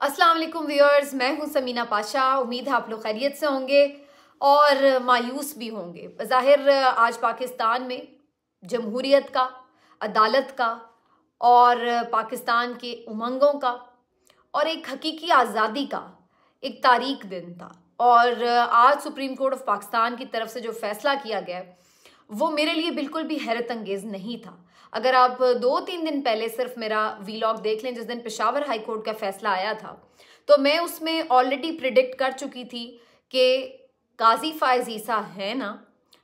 अस्सलाम वालेकुम व्यूअर्स, मैं हूँ समीना पाशा। उम्मीद है आप लोग खैरियत से होंगे और मायूस भी होंगे। ज़ाहिर आज पाकिस्तान में जमहूरीत का, अदालत का और पाकिस्तान के उमंगों का और एक हकीकी आज़ादी का एक तारीख दिन था। और आज सुप्रीम कोर्ट ऑफ़ पाकिस्तान की तरफ़ से जो फैसला किया गया, वो मेरे लिए बिल्कुल भी हैरत अंगेज़ नहीं था। अगर आप दो तीन दिन पहले सिर्फ़ मेरा वीलॉग देख लें, जिस दिन पिशावर हाई कोर्ट का फैसला आया था तो मैं उसमें ऑलरेडी प्रिडिक्ट कर चुकी थी कि काजी फायज ईसा है ना,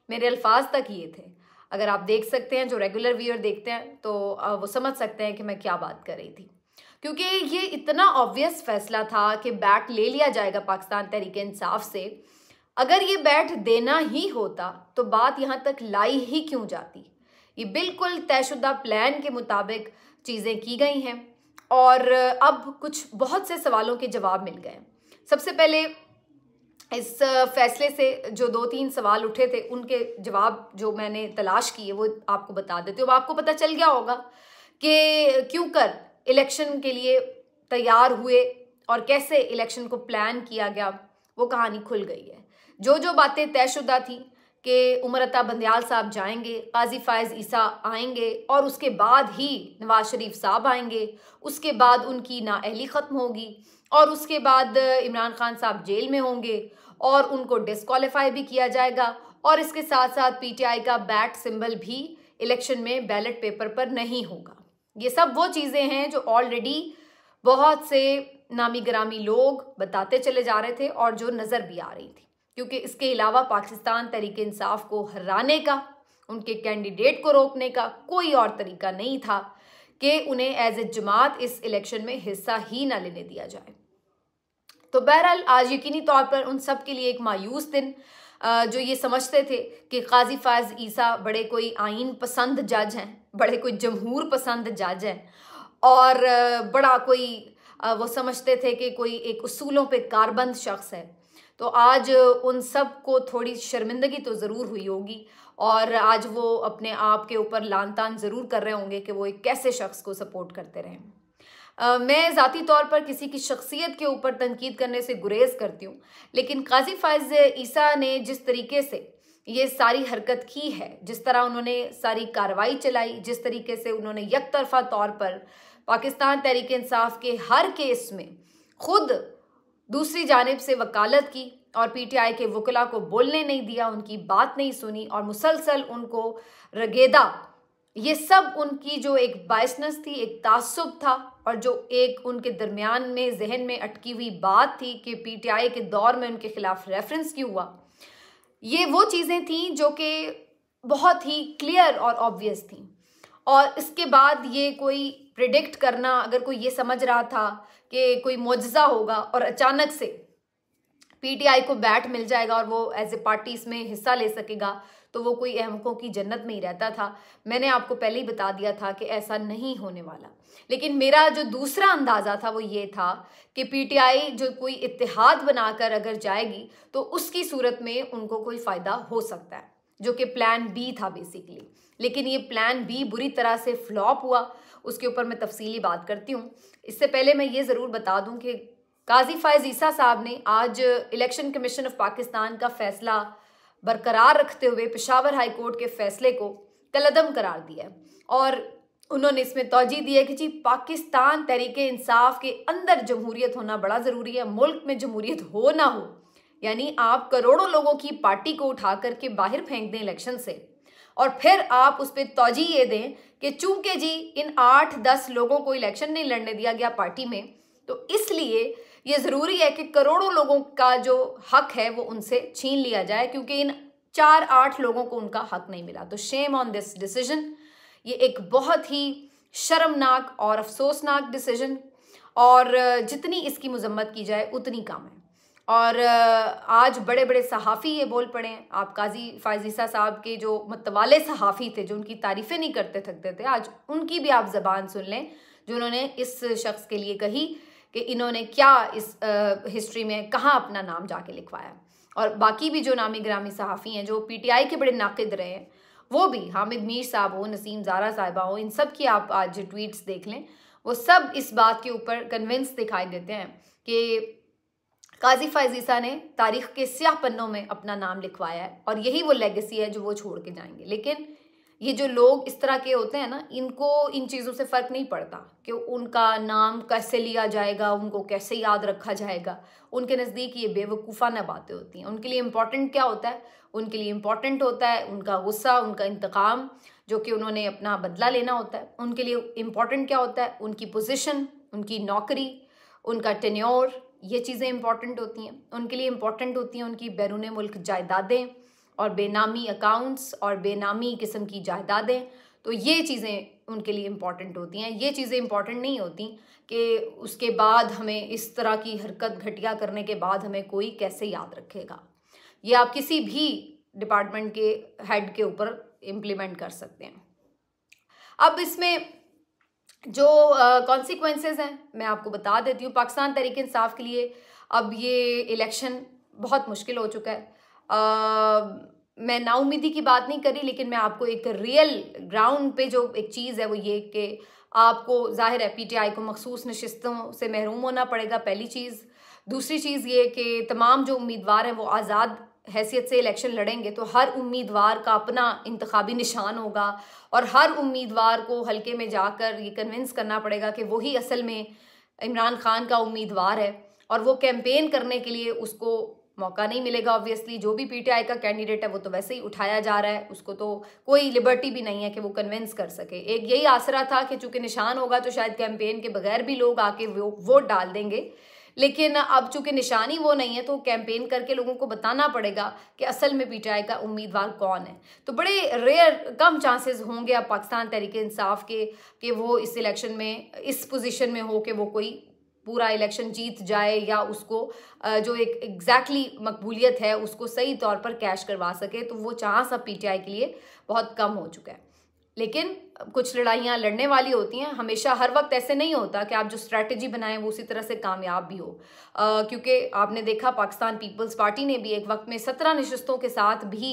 मेरे अल्फाज तक ये थे। अगर आप देख सकते हैं, जो रेगुलर व्यूअर देखते हैं तो वो समझ सकते हैं कि मैं क्या बात कर रही थी। क्योंकि ये इतना ऑब्वियस फैसला था कि बैट ले लिया जाएगा पाकिस्तान तहरीक इंसाफ से। अगर ये बैट देना ही होता तो बात यहाँ तक लाई ही क्यों जाती? ये बिल्कुल तयशुदा प्लान के मुताबिक चीज़ें की गई हैं। और अब कुछ बहुत से सवालों के जवाब मिल गए। सबसे पहले इस फैसले से जो दो तीन सवाल उठे थे, उनके जवाब जो मैंने तलाश किए, वो आपको बता देती हूँ। आपको पता चल गया होगा कि क्यों कर इलेक्शन के लिए तैयार हुए और कैसे इलेक्शन को प्लान किया गया, वो कहानी खुल गई है। जो जो बातें तयशुदा थी कि उमरता बंदयाल साहब जाएँगे, काजी फायज ईसा आएँगे और उसके बाद ही नवाज़ शरीफ साहब आएँगे। उसके बाद उनकी नाअहली ख़त्म होगी और उसके बाद इमरान खान साहब जेल में होंगे और उनको डिसकॉलीफाई भी किया जाएगा और इसके साथ साथ पीटीआई का बैट सिंबल भी इलेक्शन में बैलेट पेपर पर नहीं होगा। ये सब वो चीज़ें हैं जो ऑलरेडी बहुत से नामी ग्रामी लोग बताते चले जा रहे थे और जो नज़र भी आ रही थी। क्योंकि इसके अलावा पाकिस्तान तरीके इंसाफ को हराने का, उनके कैंडिडेट को रोकने का कोई और तरीका नहीं था कि उन्हें एज ए जमात इस इलेक्शन में हिस्सा ही ना लेने दिया जाए। तो बहरहाल, आज यकीनी तौर पर उन सब के लिए एक मायूस दिन जो ये समझते थे कि काजी फाज ईसा बड़े कोई आइन पसंद जज हैं, बड़े कोई जमहूर पसंद जज हैं, और बड़ा कोई वो समझते थे कि कोई एक उसूलों पे कारबंद शख्स है। तो आज उन सबको थोड़ी शर्मिंदगी तो ज़रूर हुई होगी और आज वो अपने आप के ऊपर लान तान ज़रूर कर रहे होंगे कि वो एक कैसे शख्स को सपोर्ट करते रहें। मैं ज़ाती तौर पर किसी की शख्सियत के ऊपर तनकीद करने से गुरेज करती हूँ, लेकिन काजी फायज ईसा ने जिस तरीके से ये सारी हरकत की है, जिस तरह उन्होंने सारी कार्रवाई चलाई, जिस तरीके से उन्होंने यक तरफा तौर पर पाकिस्तान तहरीक इंसाफ के हर केस में खुद दूसरी जानब से वकालत की और पीटीआई के वकला को बोलने नहीं दिया, उनकी बात नहीं सुनी और मुसलसल उनको रगेदा। ये सब उनकी जो एक बायसनस थी, एक तासुब था और जो एक उनके दरमियान में, जहन में अटकी हुई बात थी कि पीटीआई के दौर में उनके खिलाफ रेफरेंस क्यों हुआ। ये वो चीज़ें थी जो कि बहुत ही क्लियर और ऑब्वियस थी। और इसके बाद ये कोई प्रिडिक्ट करना, अगर कोई ये समझ रहा था कि कोई मुआजा होगा और अचानक से पीटीआई को बैट मिल जाएगा और वो एज ए पार्टी इसमें हिस्सा ले सकेगा तो वो कोई अहमकों की जन्नत में ही रहता था। मैंने आपको पहले ही बता दिया था कि ऐसा नहीं होने वाला। लेकिन मेरा जो दूसरा अंदाज़ा था वो ये था कि पीटीआई जो कोई इतिहाद बनाकर अगर जाएगी तो उसकी सूरत में उनको कोई फ़ायदा हो सकता है, जो कि प्लान बी था बेसिकली लेकिन ये प्लान बी बुरी तरह से फ्लॉप हुआ उसके ऊपर मैं तफसीली बात करती हूँ। इससे पहले मैं ये ज़रूर बता दूँ कि काजी फायज ईसा साहब ने आज इलेक्शन कमीशन ऑफ़ पाकिस्तान का फैसला बरकरार रखते हुए पेशावर हाई कोर्ट के फैसले को कलदम करार दिया है और उन्होंने इसमें तोजी दी है कि जी, पाकिस्तान तहरीक इंसाफ के अंदर जमहूरियत होना बड़ा ज़रूरी है, मुल्क में जमहूरियत हो ना हो, यानी आप करोड़ों लोगों की पार्टी को उठा करके बाहर फेंक दें इलेक्शन से। और फिर आप उस पर तोजी ये दें कि चूँकि जी इन आठ दस लोगों को इलेक्शन नहीं लड़ने दिया गया पार्टी में तो इसलिए ये ज़रूरी है कि करोड़ों लोगों का जो हक है वो उनसे छीन लिया जाए, क्योंकि इन चार आठ लोगों को उनका हक नहीं मिला। तो शेम ऑन दिस डिसीज़न ये एक बहुत ही शर्मनाक और अफसोसनाक डिसीज़न और जितनी इसकी मजम्मत की जाए, उतनी कम है। और आज बड़े बड़े सहाफ़ी ये बोल पड़े आप काजी फायजीसा साहब के जो मतवाले सहाफ़ी थे जो उनकी तारीफ़ें नहीं करते थकते थे आज उनकी भी आप ज़बान सुन लें जो उन्होंने इस शख्स के लिए कही कि इन्होंने क्या इस आ, हिस्ट्री में कहाँ अपना नाम जाके लिखवाया। और बाकी भी जो नामी ग्रामी सहाफ़ी हैं जो पीटीआई के बड़े नाकद रहे हैं वो भी हामिद मीर साहब हो नसीम ज़ारा साहिबा हो इन सब की आप आज ट्वीट्स देख लें वो सब इस बात के ऊपर कन्विंस दिखाई देते हैं कि काजी फायजीसा ने तारीख के स्याह पन्नों में अपना नाम लिखवाया है और यही वो लेगेसी है जो वो छोड़ के जाएँगे। लेकिन ये जो लोग इस तरह के होते हैं ना, इनको इन चीज़ों से फ़र्क नहीं पड़ता कि उनका नाम कैसे लिया जाएगा, उनको कैसे याद रखा जाएगा। उनके नज़दीक ये बेवकूफ़ाना बातें होती हैं। उनके लिए इंपॉर्टेंट क्या होता है? उनके लिए इंपॉर्टेंट होता है उनका गुस्सा, उनका इंतकाम, जो कि उन्होंने अपना बदला लेना होता है। उनके लिए इंपॉर्टेंट क्या होता है? उनकी पोजिशन उनकी नौकरी, उनका टेन्योर ये चीज़ें इंपॉर्टेंट होती हैं। उनके लिए इंपॉर्टेंट होती हैं, उनकी बैरून मुल्क जायदादें और बेनामी अकाउंट्स और बेनामी किस्म की जायदादें। तो ये चीज़ें उनके लिए इंपॉर्टेंट होती हैं। ये चीज़ें इंपॉर्टेंट नहीं होती कि उसके बाद हमें इस तरह की हरकत घटिया करने के बाद हमें कोई कैसे याद रखेगा। ये आप किसी भी डिपार्टमेंट के हेड के ऊपर इम्प्लीमेंट कर सकते हैं। अब इसमें जो कॉन्सिक्वेंसेज हैं, मैं आपको बता देती हूँ, पाकिस्तान तरीके इंसाफ के लिए अब ये इलेक्शन बहुत मुश्किल हो चुका है। मैं नाउमीदी की बात नहीं करी, लेकिन मैं आपको एक रियल ग्राउंड पे जो एक चीज़ है वो ये कि आपको ज़ाहिर है पीटीआई को मखसूस नशस्तों से महरूम होना पड़ेगा, पहली चीज़। दूसरी चीज़ ये कि तमाम जो उम्मीदवार हैं वो आज़ाद हैसियत से इलेक्शन लड़ेंगे तो हर उम्मीदवार का अपना इंतबी निशान होगा और हर उम्मीदवार को हल्के में जाकर ये कन्विंस करना पड़ेगा कि वही असल में इमरान खान का उम्मीदवार है और वो कैंपेन करने के लिए उसको मौका नहीं मिलेगा ऑब्वियसली जो भी पीटीआई का कैंडिडेट है वो तो वैसे ही उठाया जा रहा है, उसको तो कोई लिबर्टी भी नहीं है कि वो कन्विंस कर सके। एक यही आसरा था कि चूँकि निशान होगा तो शायद कैंपेन के बगैर भी लोग आके वो वोट डाल देंगे। लेकिन अब चूँकि निशानी वो नहीं है तो कैंपेन करके लोगों को बताना पड़ेगा कि असल में पीटीआई का उम्मीदवार कौन है। तो बड़े रेयर कम चांसेस होंगे अब पाकिस्तान तरीके इंसाफ के, कि वो इस इलेक्शन में, इस पोजीशन में हो कि वो कोई पूरा इलेक्शन जीत जाए या उसको जो एक एग्जैक्टली exactly मकबूलियत है, उसको सही तौर पर कैश करवा सके तो वो चांस अब पीटीआई के लिए बहुत कम हो चुका है। लेकिन कुछ लड़ाइयाँ लड़ने वाली होती हैं। हमेशा हर वक्त ऐसे नहीं होता कि आप जो स्ट्रैटेजी बनाएँ वो उसी तरह से कामयाब भी हो। क्योंकि आपने देखा पाकिस्तान पीपल्स पार्टी ने भी एक वक्त में सत्रह नशस्तों के साथ भी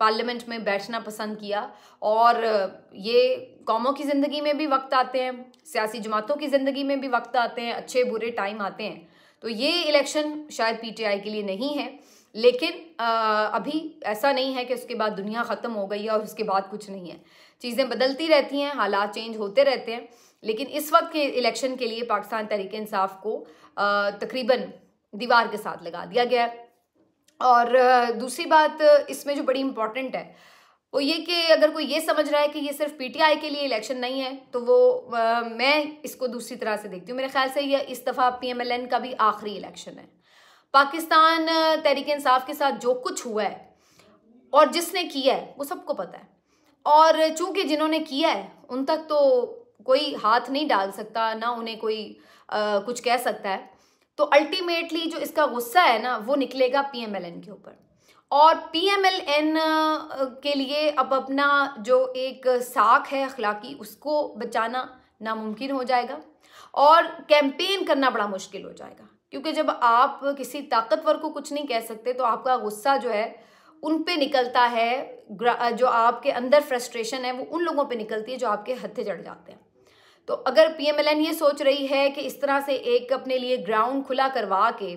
पार्लियामेंट में बैठना पसंद किया। और ये कौमों की ज़िंदगी में भी वक्त आते हैं सियासी जमातों की ज़िंदगी में भी वक्त आते हैं अच्छे बुरे टाइम आते हैं। तो ये इलेक्शन शायद पीटीआई के लिए नहीं है लेकिन आ, अभी ऐसा नहीं है कि उसके बाद दुनिया ख़त्म हो गई है और उसके बाद कुछ नहीं है। चीज़ें बदलती रहती हैं हालात चेंज होते रहते हैं लेकिन इस वक्त के इलेक्शन के लिए पाकिस्तान तहरीक इंसाफ को तकरीबन दीवार के साथ लगा दिया गया है। और दूसरी बात इसमें जो बड़ी इंपॉर्टेंट है वो ये कि अगर कोई ये समझ रहा है कि ये सिर्फ़ पीटीआई के लिए इलेक्शन नहीं है तो वो आ, मैं इसको दूसरी तरह से देखती हूँ। मेरे ख्याल से ये इस दफ़ा पीएमएलएन का भी आखिरी इलेक्शन है। पाकिस्तान तहरीक इंसाफ के साथ जो कुछ हुआ है और जिसने किया है वो सबको पता है। और चूँकि जिन्होंने किया है उन तक तो कोई हाथ नहीं डाल सकता ना उन्हें कोई आ, कुछ कह सकता है। तो अल्टीमेटली जो इसका गुस्सा है ना वो निकलेगा पीएमएलएन के ऊपर। और पीएमएलएन के लिए अब अपना जो एक साख है अखलाकी उसको बचाना नामुमकिन हो जाएगा और कैंपेन करना बड़ा मुश्किल हो जाएगा। क्योंकि जब आप किसी ताकतवर को कुछ नहीं कह सकते तो आपका गुस्सा जो है उन पे निकलता है जो आपके अंदर फ्रस्ट्रेशन है, वो उन लोगों पे निकलती है जो आपके हथे चढ़ जाते हैं। तो अगर पीएमएलएन ये सोच रही है कि इस तरह से एक अपने लिए ग्राउंड खुला करवा के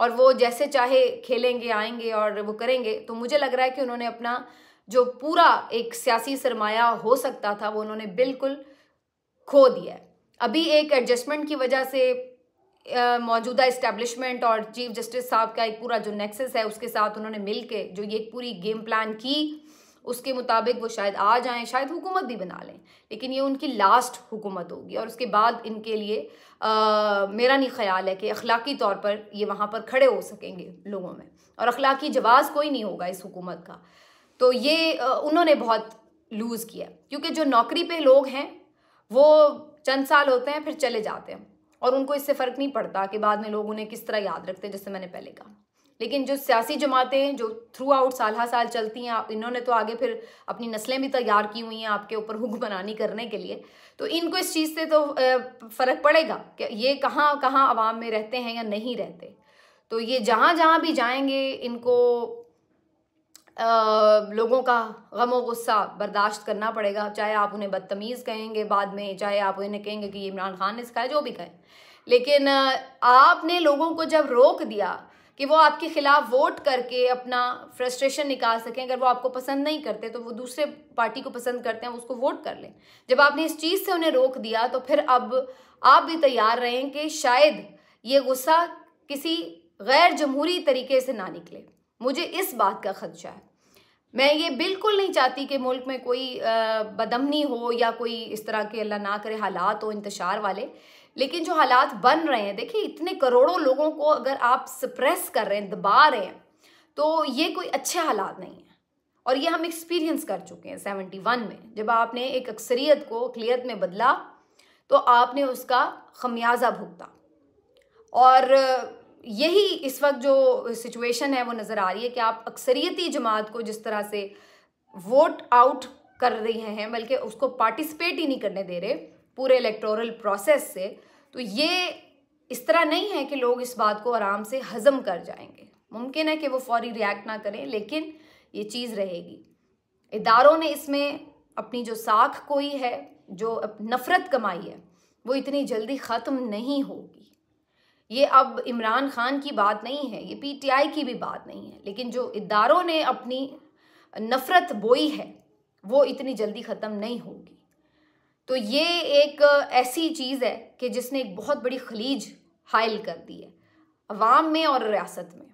और वो जैसे चाहे खेलेंगे, आएँगे और वो करेंगे तो मुझे लग रहा है कि उन्होंने अपना जो पूरा एक सियासी सरमाया हो सकता था, वो उन्होंने बिल्कुल खो दिया है। अभी एक एडजस्टमेंट की वजह से मौजूदा इस्टेब्लिशमेंट और चीफ जस्टिस साहब का एक पूरा जो नेक्सेस है उसके साथ उन्होंने मिल के जो ये पूरी गेम प्लान की उसके मुताबिक वो शायद आ जाएँ शायद हुकूमत भी बना लें। लेकिन ये उनकी लास्ट हुकूमत होगी और उसके बाद इनके लिए आ, मेरा नहीं ख्याल है कि अखलाकी तौर पर ये वहाँ पर खड़े हो सकेंगे लोगों में। और अखलाकी जवाज़ कोई नहीं होगा इस हुकूमत का। तो ये आ, उन्होंने बहुत लूज़ किया। क्योंकि जो नौकरी पे लोग हैं वो चंद साल होते हैं फिर चले जाते हैं। और उनको इससे फ़र्क नहीं पड़ता कि बाद में लोग उन्हें किस तरह याद रखते हैं, जैसे मैंने पहले कहा। लेकिन जो सियासी जमातें जो थ्रू आउट साल हा साल चलती हैं इन्होंने तो आगे फिर अपनी नस्लें भी तैयार की हुई हैं आपके ऊपर हुक्मरानी करने के लिए। तो इनको इस चीज़ से तो फ़र्क पड़ेगा कि ये कहाँ कहाँ आवाम में रहते हैं या नहीं रहते। तो ये जहाँ जहाँ भी जाएँगे, इनको लोगों का गम गुस्सा बर्दाश्त करना पड़ेगा। चाहे आप उन्हें बदतमीज़ कहेंगे बाद में, चाहे आप उन्हें कहेंगे कि इमरान खान ने सिखाया, जो भी कहें। लेकिन आपने लोगों को जब रोक दिया कि वो आपके खिलाफ वोट करके अपना फ्रस्ट्रेशन निकाल सकें, अगर वो आपको पसंद नहीं करते तो वो दूसरे पार्टी को पसंद करते हैं उसको वोट कर लें। जब आपने इस चीज़ से उन्हें रोक दिया तो फिर अब आप भी तैयार रहें कि शायद ये गुस्सा किसी गैर जमहूरी तरीके से ना निकले। मुझे इस बात का खदशा है। मैं ये बिल्कुल नहीं चाहती कि मुल्क में कोई बदमनी हो या कोई इस तरह के अल्लाह ना करे हालात हो, इंतशार वाले। लेकिन जो हालात बन रहे हैं, देखिए, इतने करोड़ों लोगों को अगर आप सप्रेस कर रहे हैं, दबा रहे हैं तो ये कोई अच्छे हालात नहीं है। और ये हम एक्सपीरियंस कर चुके हैं सेवेंटी वन में। जब आपने एक अक्सरियत को अकलीत में बदला तो आपने उसका खमियाजा भुगता। और यही इस वक्त जो सिचुएशन है, वो नज़र आ रही है कि आप अक्सरियती जमात को जिस तरह से वोट आउट कर रहे हैं बल्कि उसको पार्टिसिपेट ही नहीं करने दे रहे पूरे इलेक्टोरल प्रोसेस से तो ये इस तरह नहीं है कि लोग इस बात को आराम से हज़म कर जाएँगे। मुमकिन है कि वो फौरी रिएक्ट ना करें, लेकिन ये चीज़ रहेगी। इदारों ने इसमें अपनी जो साख कोई है, जो नफ़रत कमाई है, वो इतनी जल्दी ख़त्म नहीं होगी। ये अब इमरान खान की बात नहीं है, ये पीटीआई की भी बात नहीं है, लेकिन जो इदारों ने अपनी नफ़रत बोई है, वो इतनी जल्दी ख़त्म नहीं होगी। तो ये एक ऐसी चीज़ है कि जिसने एक बहुत बड़ी खलीज हायल कर दी है, अवाम में और रियासत में,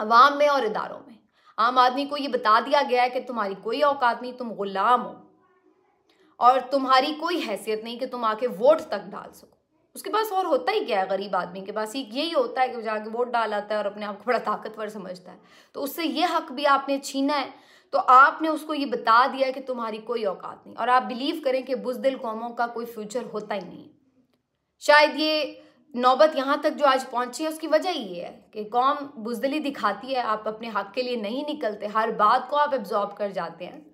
अवाम में और इदारों में। आम आदमी को ये बता दिया गया है कि तुम्हारी कोई औकात नहीं, तुम गुलाम हो, और तुम्हारी कोई हैसियत नहीं कि तुम आके वोट तक डाल सको। उसके पास और होता ही क्या है गरीब आदमी के पास? यही होता है कि जाके वोट डाल आता है और अपने आप को बड़ा ताकतवर समझता है। तो उससे ये हक भी आपने छीना है। तो आपने उसको ये बता दिया कि तुम्हारी कोई औकात नहीं। और आप बिलीव करें कि बुजदिल कौमों का कोई फ्यूचर होता ही नहीं शायद ये नौबत यहाँ तक जो आज पहुँची है, उसकी वजह ये है कि कौम बुजदली दिखाती है, आप अपने हक के लिए नहीं निकलते, हर बात को आप एब्जॉर्ब कर जाते हैं।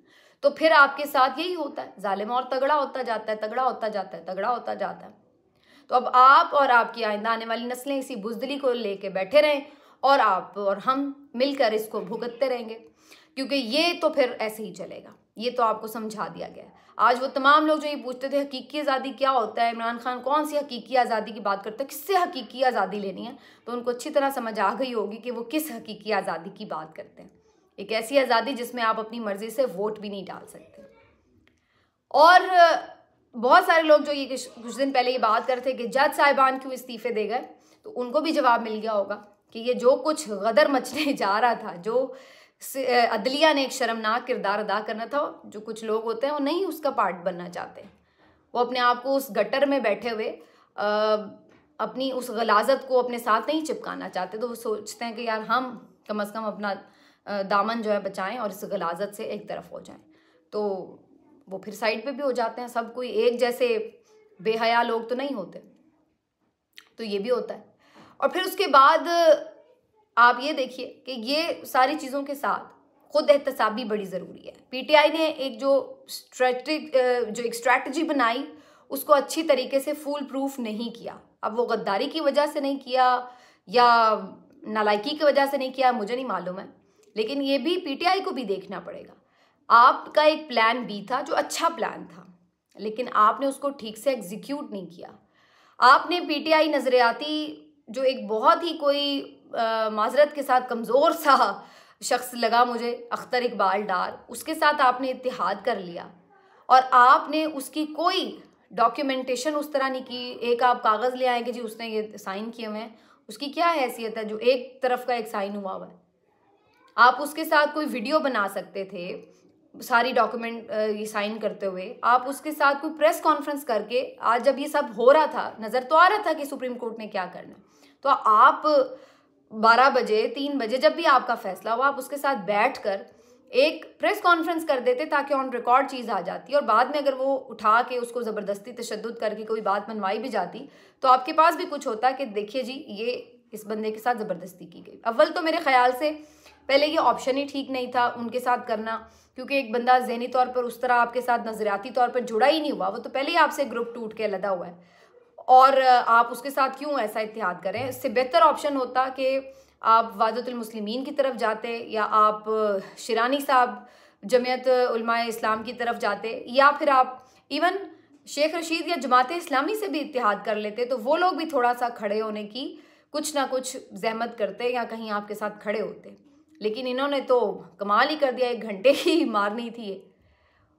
तो फिर आपके साथ यही होता है। जालिम और तगड़ा होता जाता है, तगड़ा होता जाता है, तगड़ा होता जाता है। तो अब आप और आपकी आइंदा आने वाली नस्लें इसी बुजदली को लेके बैठे रहें और आप और हम मिलकर इसको भुगतते रहेंगे। क्योंकि ये तो फिर ऐसे ही चलेगा। ये तो आपको समझा दिया गया आज वो तमाम लोग जो ये पूछते थे, हकीकी आज़ादी क्या होता है? इमरान खान कौन सी हकीकी आज़ादी की बात करते हैं? किससे हकीकी आज़ादी लेनी है? तो उनको अच्छी तरह समझ आ गई होगी कि वो किस हकीकी आज़ादी की बात करते हैं। एक ऐसी आज़ादी जिसमें आप अपनी मर्ज़ी से वोट भी नहीं डाल सकते। और बहुत सारे लोग जो ये कुछ दिन पहले ये बात करते थे कि जज साहिबान क्यों इस्तीफ़े दे गए तो उनको भी जवाब मिल गया होगा कि ये जो कुछ गदर मचने जा रहा था, जो अदलिया ने एक शर्मनाक किरदार अदा करना था, जो कुछ लोग होते हैं वो नहीं उसका पार्ट बनना चाहते। वो अपने आप को उस गटर में बैठे हुए अपनी उस गलाजत को अपने साथ नहीं चिपकाना चाहते तो वो सोचते हैं कि यार हम कम अज़ कम अपना दामन जो है बचाएँ और इस गलाजत से एक तरफ़ हो जाएँ। तो वो फिर साइड पे भी हो जाते हैं, सब कोई एक जैसे बेहया लोग तो नहीं होते। तो ये भी होता है। और फिर उसके बाद आप ये देखिए कि ये सारी चीज़ों के साथ खुद एहतसाबी बड़ी ज़रूरी है। पीटीआई ने एक जो स्ट्रेटिक जो एक स्ट्रैटेजी बनाई, उसको अच्छी तरीके से फुल प्रूफ नहीं किया। अब वो गद्दारी की वजह से नहीं किया या नालायकी की वजह से नहीं किया, मुझे नहीं मालूम है। लेकिन ये भी पीटीआई को भी देखना पड़ेगा। आपका एक प्लान बी था, जो अच्छा प्लान था, लेकिन आपने उसको ठीक से एग्जीक्यूट नहीं किया। आपने पीटीआई नज़रियाती जो एक बहुत ही कोई माजरत के साथ कमज़ोर सा शख्स लगा मुझे, अख्तर इकबाल डार, उसके साथ आपने इतिहाद कर लिया। और आपने उसकी कोई डॉक्यूमेंटेशन उस तरह नहीं की, एक आप कागज़ ले आएँगे, जी उसने ये साइन किए हुए हैं, उसकी क्या हैसियत है, जो एक तरफ़ का एक साइन हुआ हुआ है? आप उसके साथ कोई वीडियो बना सकते थे सारी डॉक्यूमेंट ये साइन करते हुए, आप उसके साथ कोई प्रेस कॉन्फ्रेंस करके, आज जब ये सब हो रहा था, नज़र तो आ रहा था कि सुप्रीम कोर्ट ने क्या करना तो आप बारह बजे, तीन बजे जब भी आपका फैसला हो, आप उसके साथ बैठ कर एक प्रेस कॉन्फ्रेंस कर देते ताकि ऑन रिकॉर्ड चीज़ आ जाती और बाद में अगर वो उठा के उसको ज़बरदस्ती तशद करके कोई बात मनवाई भी जाती तो आपके पास भी कुछ होता कि देखिए जी, ये इस बंदे के साथ ज़बरदस्ती की गई। अव्वल तो मेरे ख्याल से पहले ये ऑप्शन ही ठीक नहीं था उनके साथ करना, क्योंकि एक बंदा जहनी तौर पर उस तरह आपके साथ नज़रियाती तौर पर जुड़ा ही नहीं हुआ, वो तो पहले ही आपसे ग्रुप टूट के लदा हुआ है। और आप उसके साथ क्यों ऐसा इतिहाद करें? इससे बेहतर ऑप्शन होता कि आप वादतुलमसलिमीन की तरफ़ जाते या आप शिरानी साहब, जमीयत इस्लाम की तरफ़ जाते, या फिर आप इवन शेख रशीद या जमात इस्लामी से भी इतिहाद कर लेते तो वो लोग भी थोड़ा सा खड़े होने की कुछ ना कुछ जहमत करते या कहीं आपके साथ खड़े होते। लेकिन इन्होंने तो कमाल ही कर दिया, एक घंटे ही मारनी थी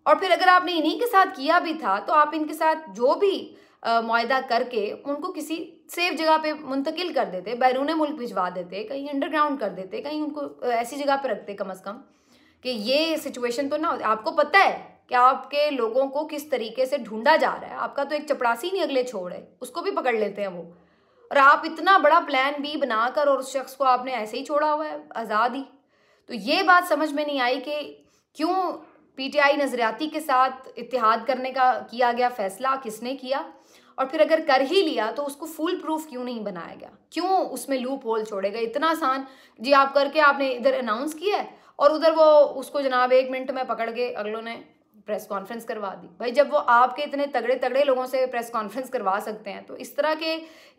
और फिर अगर आपने इन्हीं के साथ किया भी था तो आप इनके साथ जो भी मुआदा करके उनको किसी सेफ़ जगह पे मुंतकिल कर देते, बैरून मुल्क भिजवा देते, कहीं अंडरग्राउंड कर देते, कहीं उनको ऐसी जगह पे रखते कम अज़ कम, कि ये सिचुएशन तो ना होती आपको पता है कि आपके लोगों को किस तरीके से ढूंढा जा रहा है। आपका तो एक चपड़ासी नहीं अगले छोड़ है, उसको भी पकड़ लेते हैं वो। और आप इतना बड़ा प्लान बी बनाकर और उस शख्स को आपने ऐसे ही छोड़ा हुआ है, आज़ाद ही। तो ये बात समझ में नहीं आई कि क्यों पीटीआई नजरियाती के साथ इतिहाद करने का किया गया फैसला, किसने किया? और फिर अगर कर ही लिया तो उसको फुल प्रूफ क्यों नहीं बनाया गया? क्यों उसमें लूप होल छोड़े गए? इतना आसान? जी, आप करके आपने इधर अनाउंस किया है और उधर वो उसको जनाब एक मिनट में पकड़ के अगलों ने प्रेस कॉन्फ्रेंस करवा दी। भाई, जब वो आपके इतने तगड़े तगड़े लोगों से प्रेस कॉन्फ्रेंस करवा सकते हैं तो इस तरह के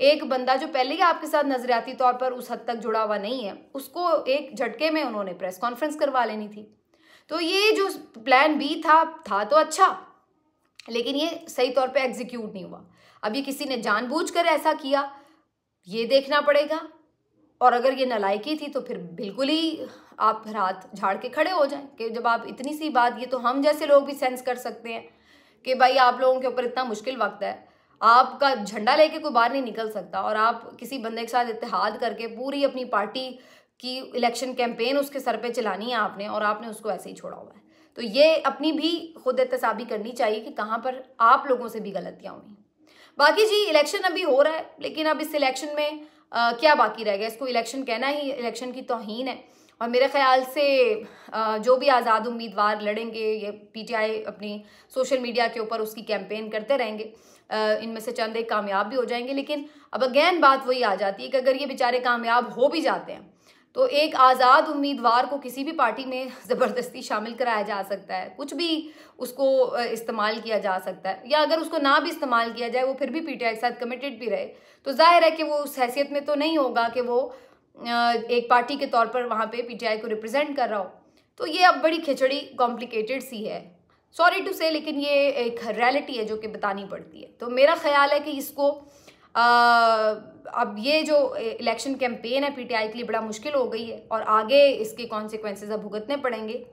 एक बंदा जो पहले ही आपके साथ नजरियाती तौर पर उस हद तक जुड़ा हुआ नहीं है, उसको एक झटके में उन्होंने प्रेस कॉन्फ्रेंस करवा लेनी थी। तो ये जो प्लान बी था था तो अच्छा लेकिन ये सही तौर पे एग्जीक्यूट नहीं हुआ। अब ये किसी ने जानबूझकर ऐसा किया, ये देखना पड़ेगा। और अगर ये नलायकी थी तो फिर बिल्कुल ही आप हाथ झाड़ के खड़े हो जाएँ कि जब आप इतनी सी बात, ये तो हम जैसे लोग भी सेंस कर सकते हैं कि भाई आप लोगों के ऊपर इतना मुश्किल वक्त है। आपका झंडा लेके कोई बाहर नहीं निकल सकता और आप किसी बंदे के साथ इतिहाद करके पूरी अपनी पार्टी की इलेक्शन कैंपेन उसके सर पे चलानी है आपने और आपने उसको ऐसे ही छोड़ा हुआ है। तो ये अपनी भी खुद एहतसाबी करनी चाहिए कि कहाँ पर आप लोगों से भी गलतियाँ हुई बाकी जी इलेक्शन अभी हो रहा है, लेकिन अब इस इलेक्शन में आ, क्या बाकी रह गया? इसको इलेक्शन कहना ही इलेक्शन की तोहन है। और मेरे ख्याल से जो भी आज़ाद उम्मीदवार लड़ेंगे ये पीटीआई अपनी सोशल मीडिया के ऊपर उसकी कैंपेन करते रहेंगे। इनमें से चंद एक कामयाब भी हो जाएँगे। लेकिन अब अगेन बात वही आ जाती है कि अगर ये बेचारे कामयाब हो भी जाते हैं तो एक आज़ाद उम्मीदवार को किसी भी पार्टी में ज़बरदस्ती शामिल कराया जा सकता है। कुछ भी उसको इस्तेमाल किया जा सकता है। या अगर उसको ना भी इस्तेमाल किया जाए, वो फिर भी पीटीआई के साथ कमिटेड भी रहे। तो ज़ाहिर है कि वो उस हैसियत में तो नहीं होगा कि वो एक पार्टी के तौर पर वहाँ पे पीटीआई को रिप्रेजेंट कर रहा हो। तो ये अब बड़ी खिचड़ी कॉम्प्लिकेटेड सी है। सॉरी टू से लेकिन ये एक रियलिटी है जो कि बतानी पड़ती है। तो मेरा ख्याल है कि इसको अब ये जो इलेक्शन कैंपेन है पीटीआई के लिए बड़ा मुश्किल हो गई है और आगे इसके कॉन्सिक्वेंसेज अब भुगतने पड़ेंगे।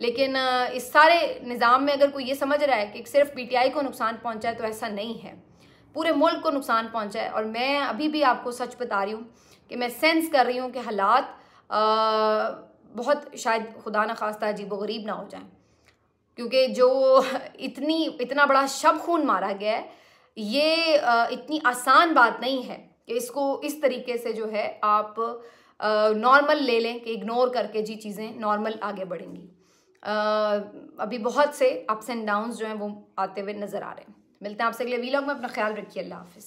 लेकिन इस सारे निज़ाम में अगर कोई ये समझ रहा है कि सिर्फ़ पीटीआई को नुकसान पहुँचा है तो ऐसा नहीं है। पूरे मुल्क को नुकसान पहुँचा है और मैं अभी भी आपको सच बता रही हूँ कि मैं सेंस कर रही हूँ कि हालात बहुत शायद खुदा न खास्ता अजीब व गरीब ना हो जाए। क्योंकि जो इतनी, इतना बड़ा शब खून मारा गया है ये इतनी आसान बात नहीं है कि इसको इस तरीके से जो है आप नॉर्मल ले लें कि इग्नोर करके जी चीज़ें नॉर्मल आगे बढ़ेंगी। अभी बहुत से अप्स एंड डाउन्स जो हैं वो आते हुए नज़र आ रहे हैं। मिलते हैं आपसे अगले वीलॉग में। अपना ख्याल रखिए। अल्लाह हाफिज़।